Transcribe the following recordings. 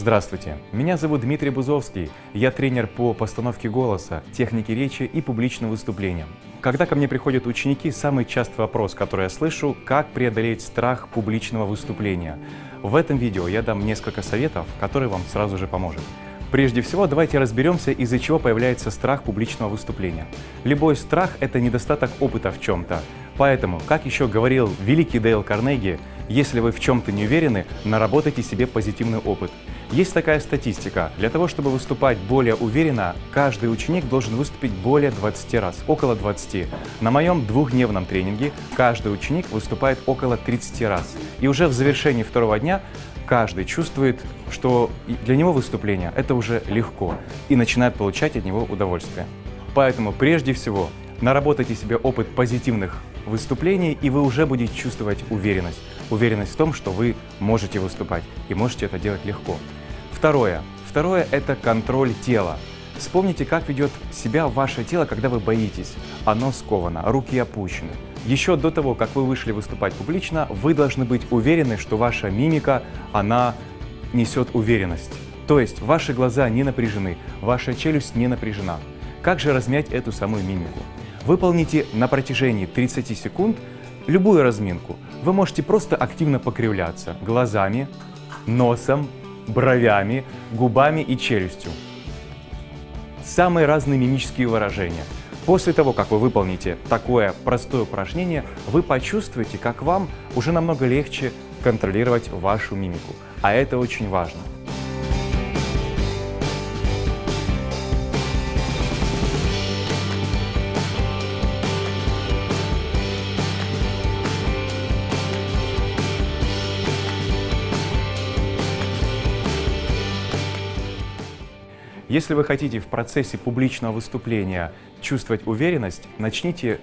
Здравствуйте, меня зовут Дмитрий Бузовский, я тренер по постановке голоса, технике речи и публичным выступлениям. Когда ко мне приходят ученики, самый частый вопрос, который я слышу, как преодолеть страх публичного выступления. В этом видео я дам несколько советов, которые вам сразу же поможет. Прежде всего, давайте разберемся, из-за чего появляется страх публичного выступления. Любой страх – это недостаток опыта в чем-то. Поэтому, как еще говорил великий Дейл Карнеги, если вы в чем-то не уверены, наработайте себе позитивный опыт. Есть такая статистика. Для того, чтобы выступать более уверенно, каждый ученик должен выступить более 20 раз, около 20. На моем двухдневном тренинге каждый ученик выступает около 30 раз. И уже в завершении второго дня каждый чувствует, что для него выступление – это уже легко, и начинает получать от него удовольствие. Поэтому прежде всего наработайте себе опыт позитивных выступлений, и вы уже будете чувствовать уверенность. Уверенность в том, что вы можете выступать и можете это делать легко. Второе. Второе – это контроль тела. Вспомните, как ведет себя ваше тело, когда вы боитесь. Оно сковано, руки опущены. Еще до того, как вы вышли выступать публично, вы должны быть уверены, что ваша мимика, она несет уверенность. То есть ваши глаза не напряжены, ваша челюсть не напряжена. Как же размять эту самую мимику? Выполните на протяжении 30 секунд любую разминку. Вы можете просто активно покривляться глазами, носом, бровями, губами и челюстью. Самые разные мимические выражения – После того, как вы выполните такое простое упражнение, вы почувствуете, как вам уже намного легче контролировать вашу мимику. А это очень важно. Если вы хотите в процессе публичного выступления чувствовать уверенность, начните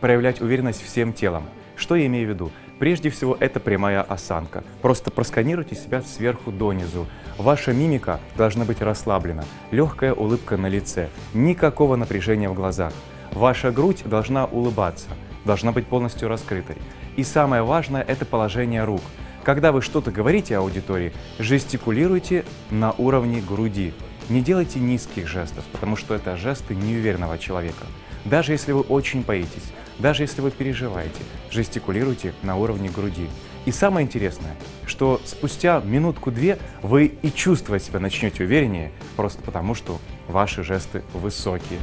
проявлять уверенность всем телом. Что я имею в виду? Прежде всего, это прямая осанка. Просто просканируйте себя сверху донизу. Ваша мимика должна быть расслаблена, легкая улыбка на лице, никакого напряжения в глазах. Ваша грудь должна улыбаться, должна быть полностью раскрытой. И самое важное – это положение рук. Когда вы что-то говорите аудитории, жестикулируйте на уровне груди. Не делайте низких жестов, потому что это жесты неуверенного человека. Даже если вы очень боитесь, даже если вы переживаете, жестикулируйте на уровне груди. И самое интересное, что спустя минутку-две вы и чувствовать себя начнете увереннее, просто потому что ваши жесты высокие.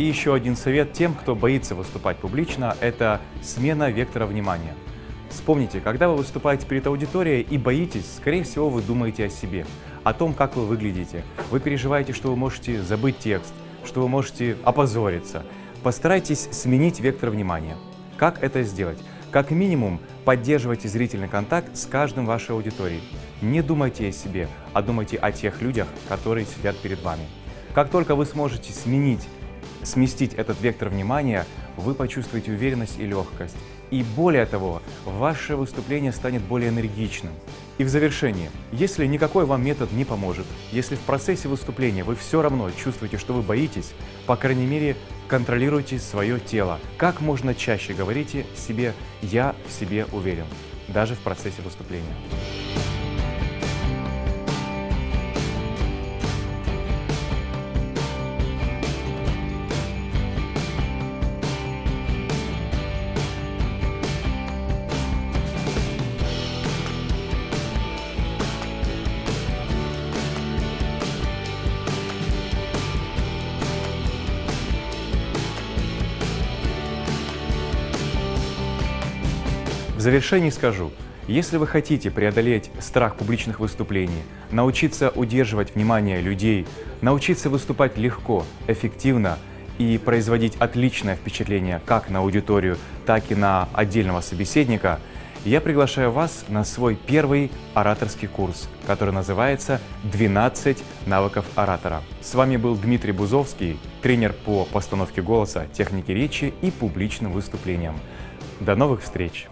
И еще один совет тем, кто боится выступать публично, это смена вектора внимания. Вспомните, когда вы выступаете перед аудиторией и боитесь, скорее всего, вы думаете о себе, о том, как вы выглядите. Вы переживаете, что вы можете забыть текст, что вы можете опозориться. Постарайтесь сменить вектор внимания. Как это сделать? Как минимум, поддерживайте зрительный контакт с каждым вашей аудиторией. Не думайте о себе, а думайте о тех людях, которые сидят перед вами. Как только вы сможете сменить сместить этот вектор внимания, вы почувствуете уверенность и легкость. И более того, ваше выступление станет более энергичным. И в завершении, если никакой вам метод не поможет, если в процессе выступления вы все равно чувствуете, что вы боитесь, по крайней мере, контролируйте свое тело. Как можно чаще говорите себе «я в себе уверен», даже в процессе выступления. В завершении скажу, если вы хотите преодолеть страх публичных выступлений, научиться удерживать внимание людей, научиться выступать легко, эффективно и производить отличное впечатление как на аудиторию, так и на отдельного собеседника, я приглашаю вас на свой первый ораторский курс, который называется «12 навыков оратора». С вами был Дмитрий Бузовский, тренер по постановке голоса, технике речи и публичным выступлениям. До новых встреч!